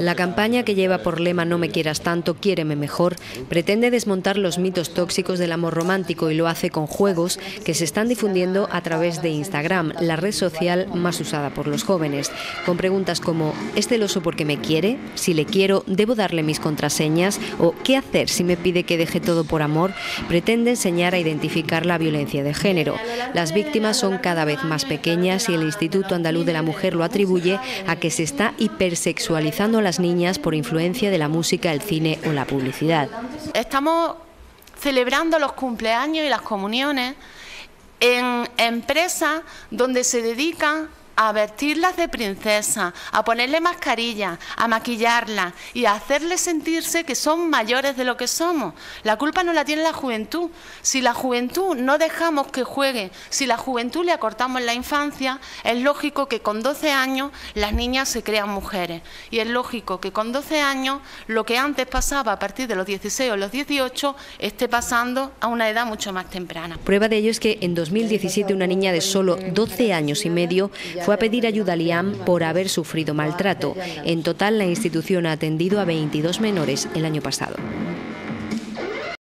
La campaña que lleva por lema No me quieras tanto, quiéreme mejor, pretende desmontar los mitos tóxicos del amor romántico y lo hace con juegos que se están difundiendo a través de Instagram, la red social más usada por los jóvenes, con preguntas como ¿es celoso porque me quiere? Si le quiero, ¿debo darle mis contraseñas? ¿O qué hacer si me pide que deje todo por amor? Pretende enseñar a identificar la violencia de género. Las víctimas son cada vez más pequeñas y el Instituto Andaluz de la Mujer lo atribuye a que se está hipersexualizando a las niñas por influencia de la música, el cine o la publicidad. Estamos celebrando los cumpleaños y las comuniones en empresas donde se dedican a vestirlas de princesa, a ponerle mascarilla, a maquillarlas y a hacerles sentirse que son mayores de lo que somos. La culpa no la tiene la juventud. Si la juventud no dejamos que juegue, si la juventud le acortamos la infancia, es lógico que con 12 años las niñas se crean mujeres. Y es lógico que con 12 años lo que antes pasaba a partir de los 16 o los 18 esté pasando a una edad mucho más temprana. Prueba de ello es que en 2017 una niña de solo 12 años y medio fue a pedir ayuda a Liam por haber sufrido maltrato. En total, la institución ha atendido a 22 menores el año pasado.